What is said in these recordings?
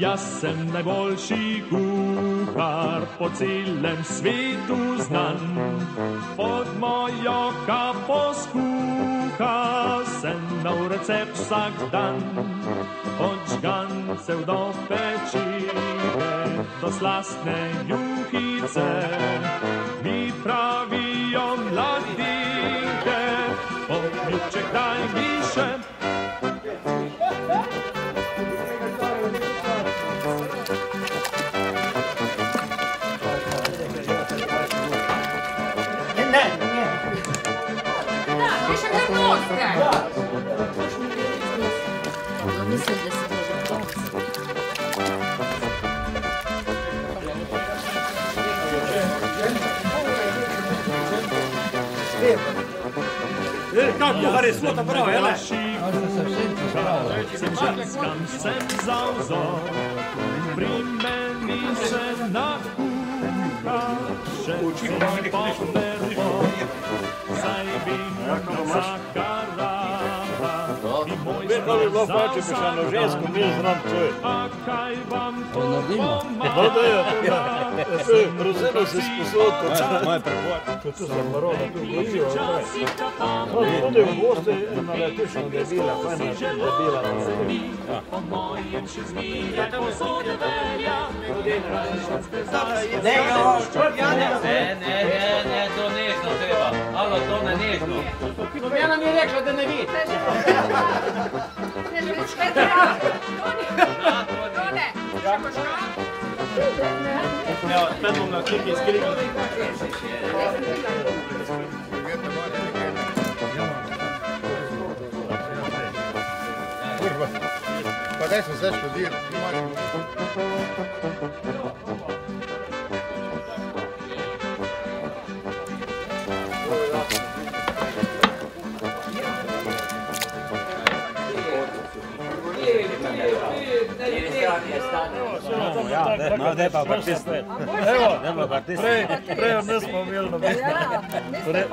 Jaz sem najboljši kuhar po celem svetu znan. Pod mojo kapo skuha sem nov recept vsak dan. Od žgancev do pečive, do slastne juhice, mi pravijo mladinke, popniček daj mi še. Mislim da se može pomoći. Kako, Haris, slota prav, jel? Ženskam sem za vzor, pri meni se nakuha, še si pomerbo, saj bi zakarala. bi moj Veš, kako bi bilo fajn, če bi še eno žensko. A kaj vam to No, pomaga? da je, to je, rozino se sposodko. Moje prevod. To so maroda, tu gorijo. No, tudi v gosti naletiš na debila, fajn je debila. Po mojem še zmije posode velja. Ne, ne, ne, ne, to Nobena mi je rekla, da ne vidi. Ja, spet bom na kliki skrikal. Kurva. Pa daj No, ne pa partiste. Evo. Prej, prej od nas smo imeli noben. Torej,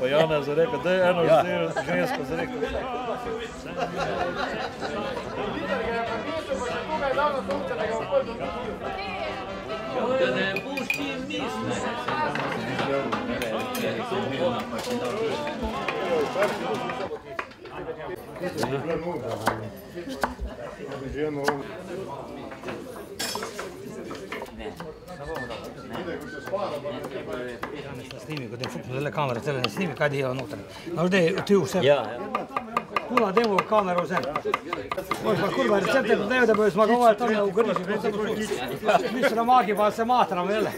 pa Jana je zarekel, da je eno žensko zarekel. Ti mislil. Snimi, ko te fuknu delle kamere, cele ne snimi, kaj dela noter. No, zdaj ti vse. Ja, ja. Puna demo kamero vse. Možda kurva recepte dajo, da bojo zmagovali tam v Grči, ko se bo Mi sramaki pa se matram, vele.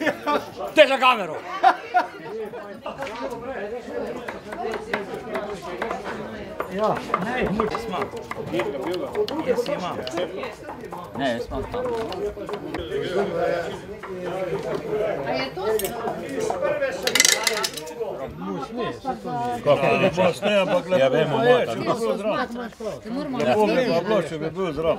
Teže kamero. Ja, ne, muči smo. Jaz imam. Ne, jaz imam tam. A je to Kako ne bo sne, ampak lepo. Ja, vemo, mata. Ne moramo Ne bom pa bilo, če bi bil zdrav.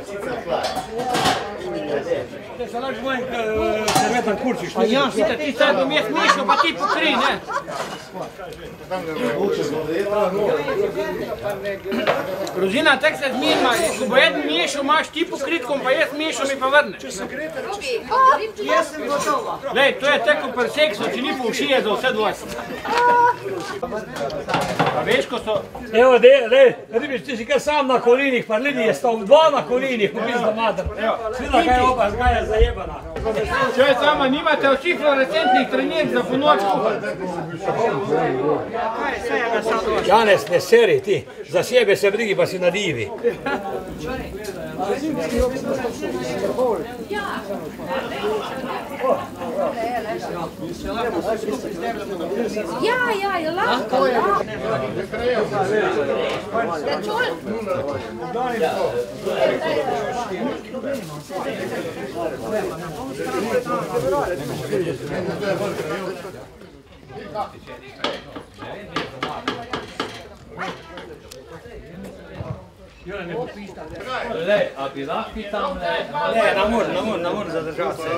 da se lahko moj servetan kurčiš. Pa ja, sita ti sad bom jaz mišel, pa ti pokri, ne? Rozina, tako se zmirma, ko bo eden mešal, imaš ti pokrit, ko pa jaz mešal, mi pa vrneš. Jaz sem gotova. Lej, to je tako pri seksu, če ni po ušije za vse dvajset. A veš, ko so... Evo, de, le, ribiš, ti si kar sam na kolinih, pa ljudi je stal dva na kolinih, v pizda mater. Svida, kaj je oba, zgaj je zajebana. Če je sama, nimate vsi fluorescentnih trenirk za ponoč kuhati. Janez, ne seri ti, za sebe se brigi, pa si na divi. Ja, ja, je lahko. Ja. Ja, čul. Hvala. Le, a bi lahko tam le... Ne, ne morem, ne morem, ne morem zadržati se.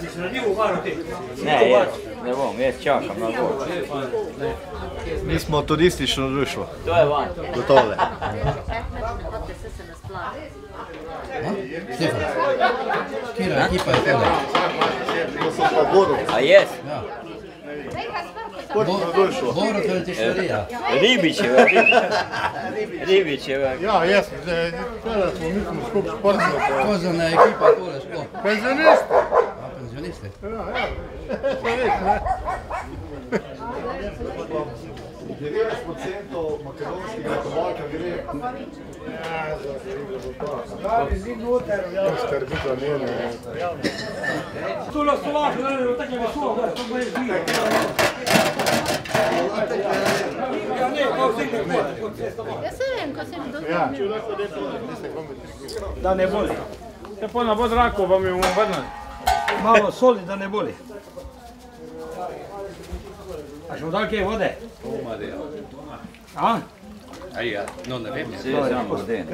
Si se naredil v varu ti? Ne, jaz ne bom, jaz čakam na to. Mi smo turistično društvo. To je van. Gotove. Kira ekipa je tole? To so pa Borov. A jaz? Športno društvo. Borut ali Tešarija? Ribičeva, Ribičeva. Ja, jaz, zdaj, tole smo mi smo skupaj športno. Kozana ekipa tole sploh. Penzionisti. A, penzionisti? 90% makedonskega tobalka gre. Skrbi za njene. Tule so lahko, ne, ne, tako je šlo, to bo je zbija. Ja, ne, pa vsi ne, Jaz se vem, ko sem do Ja. Da ne boli. Te pa ne bo zrako, vam je bomo vrnili. Malo soli, da ne boli. A še dal kaj vode? A? Aj, ja, no ne vem. Vse je samo voden.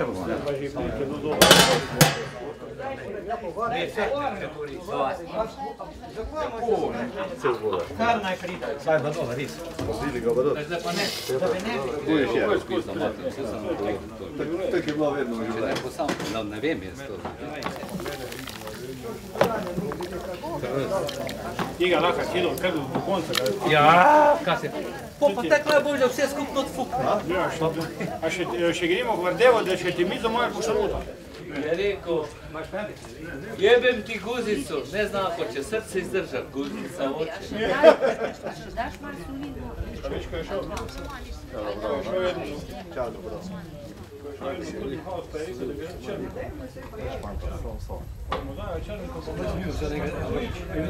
Kar naj pride. Saj bo dobro, res. Tako je bilo vedno v življenju. No, ne vem jaz to. Tega lahko kilo, kaj do konca. Ja, kaj se... Po pa tako je bolj, da vse skupno odfukne. Ja, še, a še, še gremo v Vardevo, da še ti mi za moje pošaluta. Je rekel, jebem ti guzico, ne znam, ko će srce izdržat, guzica oče. daš malo solidno.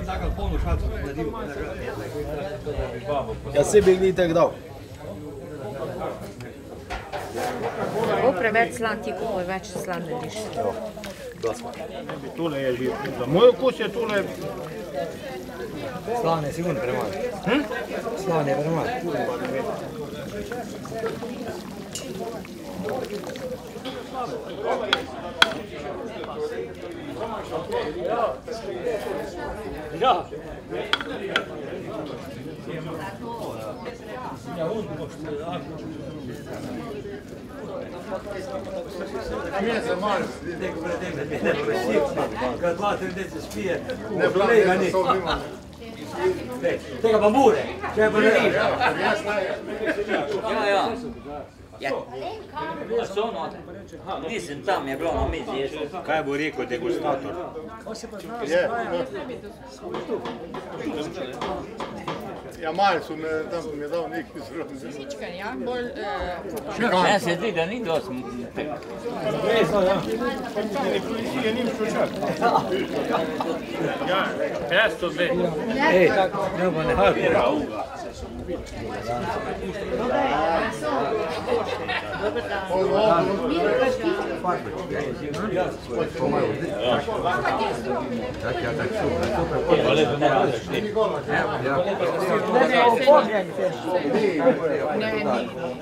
Tako polno šaco naredil. Ja, sebi ni tako dal. Preveč slan, ti kupoj več slan narediš. Tule je že, za moj okus je tule, Slan je sigurno premalo. Slan je premalo. Ja. Smije se malo. Kad dva, tri deci spije, Ne blam, kolega ne ni. so vima. Tega bambure, če pa ne vidiš. Ja, ja. Ja. A so note? Nisem tam, je bilo na mizi, kaj bo rekel degustator? Je. Ja, malo so me, tam mi je dal neki zrozum. Ja, bolj, Meni se zdi, da ni dosti tek. Je njim šučar. Ja, pesto zdaj. Ej, ne bo ne hajko.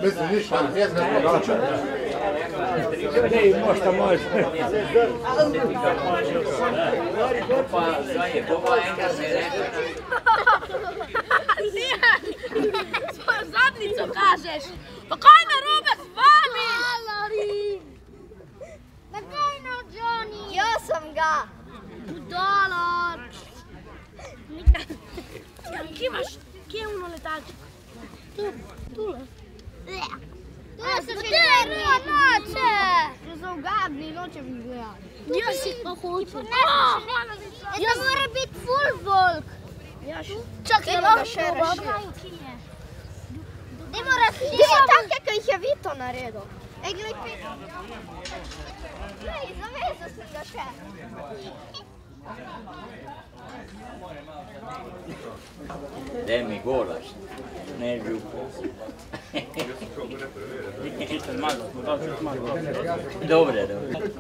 Mislim, niš, jaz ga drugače. Ej, možda možeš. Pa, zdaj je, bova enka se reče. Svojo zadnico kažeš. Pa kaj narobe z vami? Alari. Na kaj no, Johnny? Jaz sem ga. Budala. Kje imaš? Kje je uno letalček? Tu, tule. Ja, se že ne noče. Že so ugadni, nočem jih gledati. Jaz si pa hočem. Jaz mora biti full volk. Čakaj, da ga še reši. Dajmo različiti take, ki jih je Vito naredil. Ej, glej, pet. 妹子妹子是个帅 Det mi golaš. Ne Nej, Dobre, Dobro, dobro.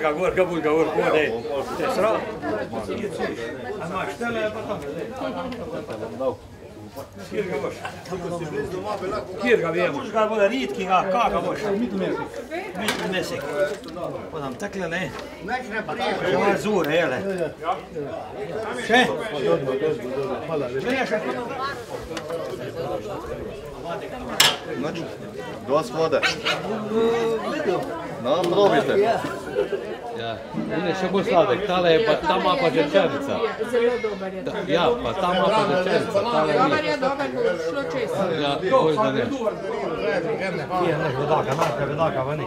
Ga gor, kapuš ga gor, hodaj. Te srao? A ma, štele je pa tamo. Kjer ga boš? Kjer ga vemo? Možeš ga boda ritkega, kaj ga boš? Mitro mesek. Podam takle, ne? Ova zure, jele. Še? Dobro, dobro, dobro. Hvala. Ne, še. Vode. No, probite. Ja. Ne, še bolj sladek, tale je pa, ta ima pa žečernica. Zelo dober je. Ja, pa ta ima pa žečernica. Dobar je, dobar, bo šlo čez. Ja, bolj da ne. Kje je neš vodaka, najprej vodaka veni.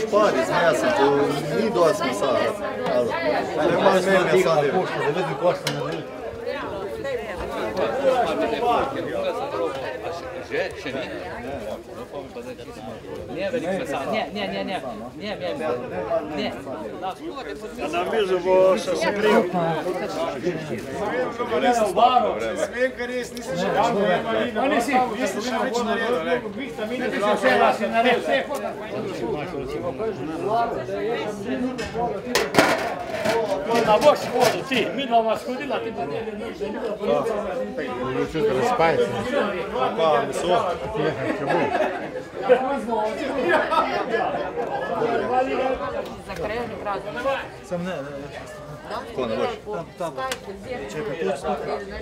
Šparic, ne, jaz sem to, ni dosti sadil. Ne, malo meni je sadil. Pošto, da vidi, pošto ne vidi. Че? Ще ні? Не, велика сама. Не, не, не, не. Не, не, не. Не. А нам вижу, бо ще се прив. Смекари, снисаш, Oni si, vi ste se već naredili. Vi ste mi naredili. Sve vas je naredili. Sve hoda. Na boš vodu, ti. Mi da vas hodila, ti da ne. Juče da raspajte. Pa, So. Ja, kako? Za krajevni praznik. Sam ne, ne, ne. Tako ne boš. Tam, tam. Če je pretočno,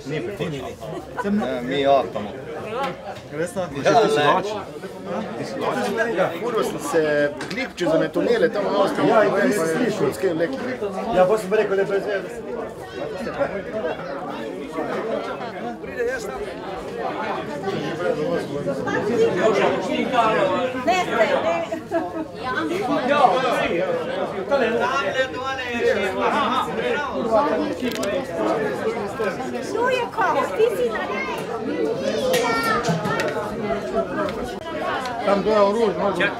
ni pretočno. Ne, mi jahtamo. Resno? Ja, ne. Ja, kurva sem se glih čez one tunele, tam malo ste ja, malo, pa je šolske vleki. Ja, pa sem rekel, da je brez vede. Pride jaz tam. Nu e acolo, fiți Там два оружия, можно.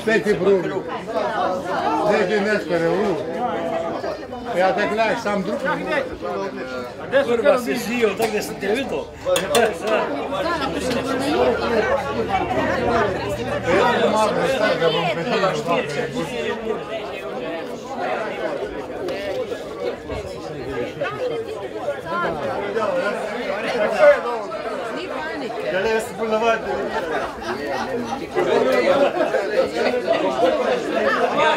Что ты, Бруно? Дети Нескоре, оружие. Ja, tako gledaj, sam drugi. Kurva se žio, tako da sam te vidio. Ja malo stavim da vam petila šta će. Ni panike. Ja ne se bulavati. Ja,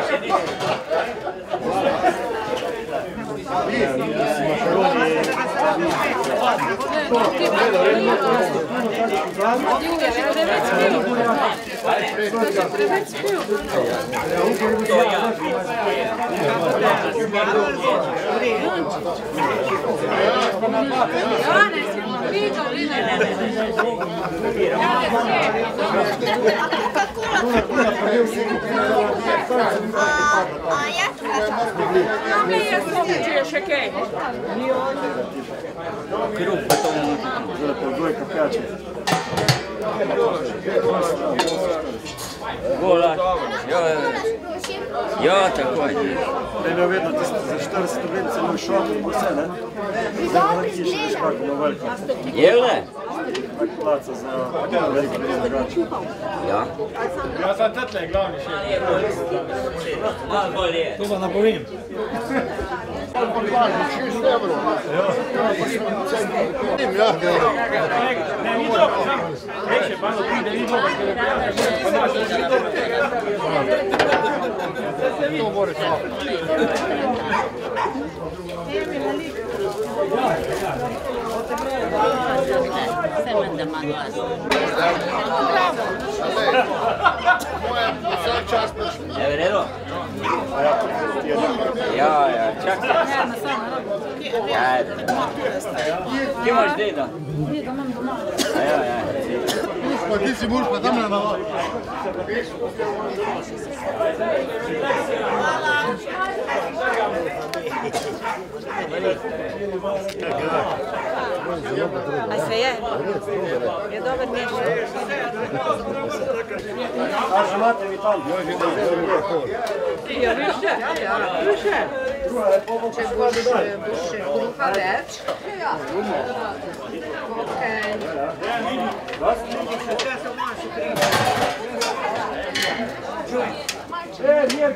Grazie. Kruh, potom... Zdaj dvojka. Gola. Ja, ja, tako je. Ne, ne, vedno tisto za 40 let celo šok, pa vse, ne? Zdaj pa neki še veš kako ima veliko. Jele? Placa za veliko drugače. Ja. Ja, za tetle je glavni še. Malo bolje je. To pa Bravo. Ja, ja, čakaj. Ja, na samo rabo. Ja, kje imaš deda? Deda imam doma. Ja, ja. Pa ti si moraš pa tam na navod. A se je? Je dober mešan. A že imate vi tam? Ja, više. Više. Če boš še kruha več. E, nije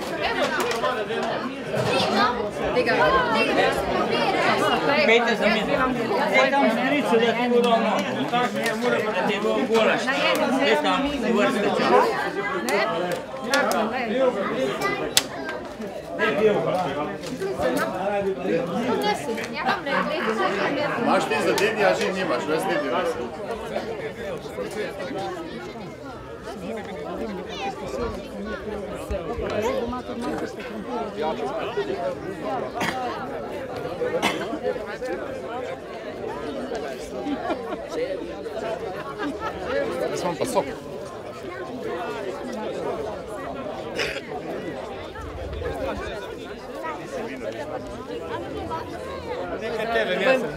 paše tak. Pejte za mene. Ej, tam strice, da ti bodo ono. Tak ne more da ti bo golaš. Ej, tam, ti vrste čas. Imaš ti za dedi, a že nimaš, ves dedi res. Jaz Das war ein Passock.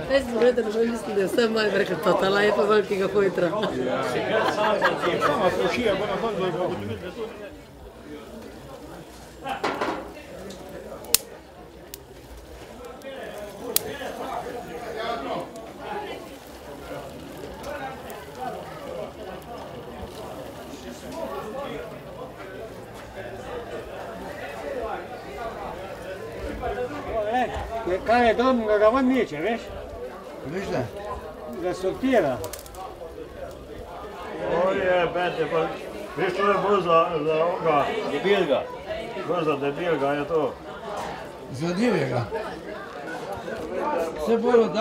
Без добре да не мисли да съм май брека татала е павалки какво е трябва. Сега само, ако шия, ако на фон, да го Kaj je dom, ga ga van neče, veš? Viš da? Da sortira. Oje, bete, pa, veš, to je bolj za, za oga. Debilga. Bolj za debilga je to. Za divjega. Vse bolj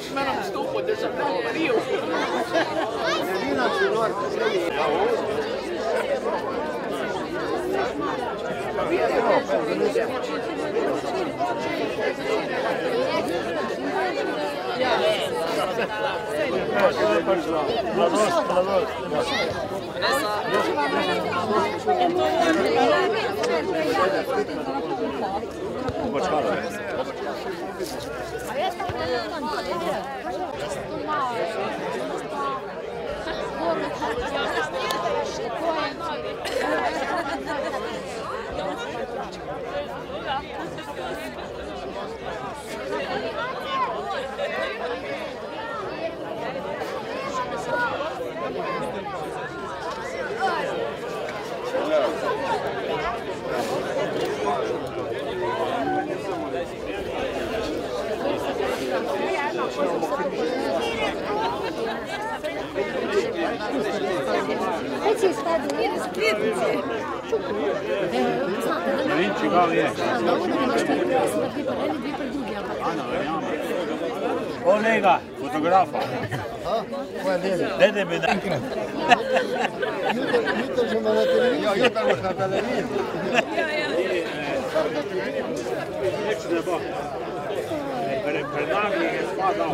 Smerom stupu, da sam malo prije. Jedina će norka sredi. Ja ovo? Mladost, mladost. Mladost. Един чигал е. Олега, фотографа. Дете ми да. Јутро ќе ме на телевизија. Јутро ќе на телевизија. Пред нами е спадал.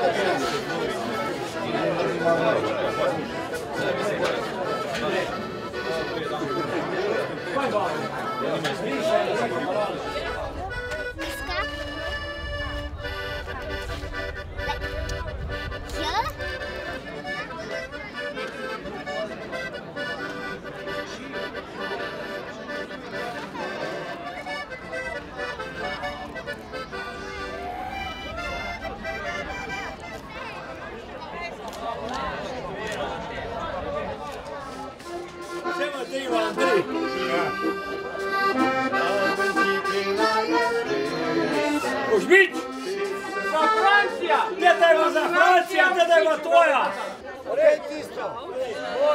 Za tebe. Žmić! Za Francija! Ne dajmo za Francija, ne dajmo tvoja! Red isto!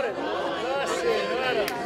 Red! Da se, naravno!